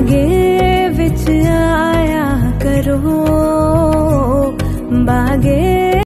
धागे विच आया करो बागे